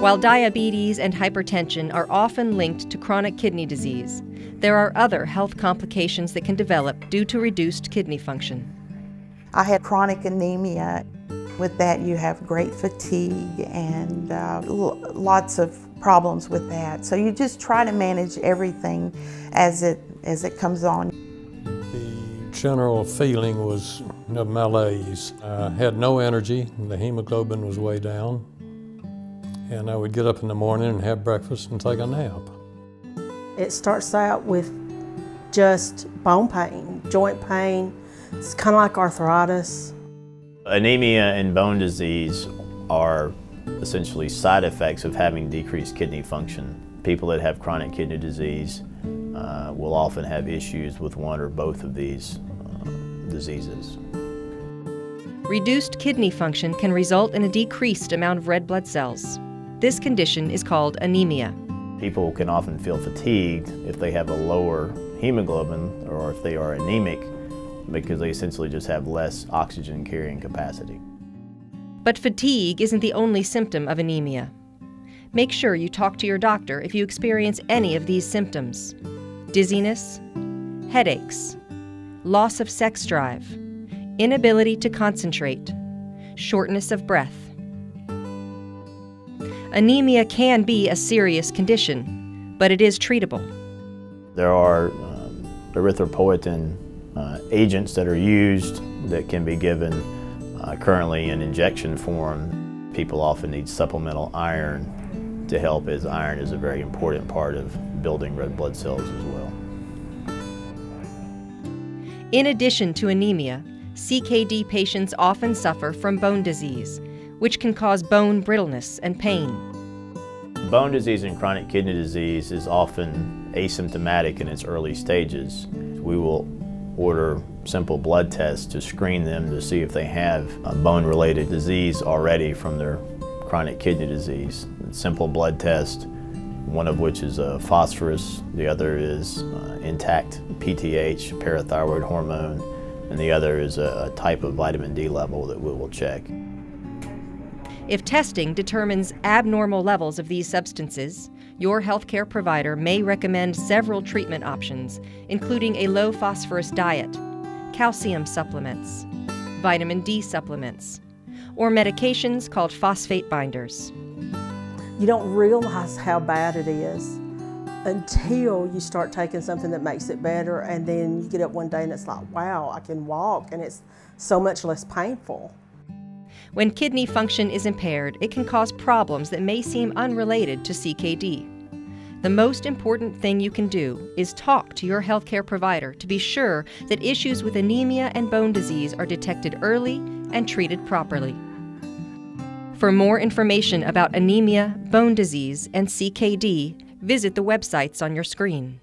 While diabetes and hypertension are often linked to chronic kidney disease, there are other health complications that can develop due to reduced kidney function. I had chronic anemia. With that, you have great fatigue and uh, lots of problems with that. So you just try to manage everything as it as it comes on. The general feeling was of malaise. I had no energy. The hemoglobin was way down. And I would get up in the morning and have breakfast and take a nap. It starts out with just bone pain, joint pain. It's kind of like arthritis. Anemia and bone disease are essentially side effects of having decreased kidney function. People that have chronic kidney disease uh, will often have issues with one or both of these uh, diseases. Reduced kidney function can result in a decreased amount of red blood cells. This condition is called anemia. People can often feel fatigued if they have a lower hemoglobin or if they are anemic because they essentially just have less oxygen carrying capacity. But fatigue isn't the only symptom of anemia. Make sure you talk to your doctor if you experience any of these symptoms dizziness, headaches, loss of sex drive, inability to concentrate, shortness of breath. Anemia can be a serious condition, but it is treatable. There are um, erythropoietin uh, agents that are used that can be given uh, currently in injection form. People often need supplemental iron to help as iron is a very important part of building red blood cells as well. In addition to anemia, CKD patients often suffer from bone disease, which can cause bone brittleness and pain. Bone disease and chronic kidney disease is often asymptomatic in its early stages. We will order simple blood tests to screen them to see if they have a bone-related disease already from their chronic kidney disease. Simple blood test, one of which is a phosphorus, the other is uh, intact PTH, parathyroid hormone, and the other is a, a type of vitamin D level that we will check. If testing determines abnormal levels of these substances, your healthcare provider may recommend several treatment options, including a low phosphorus diet, calcium supplements, vitamin D supplements, or medications called phosphate binders. You don't realize how bad it is until you start taking something that makes it better, and then you get up one day and it's like, wow, I can walk, and it's so much less painful. When kidney function is impaired, it can cause problems that may seem unrelated to CKD. The most important thing you can do is talk to your healthcare provider to be sure that issues with anemia and bone disease are detected early and treated properly. For more information about anemia, bone disease, and CKD, visit the websites on your screen.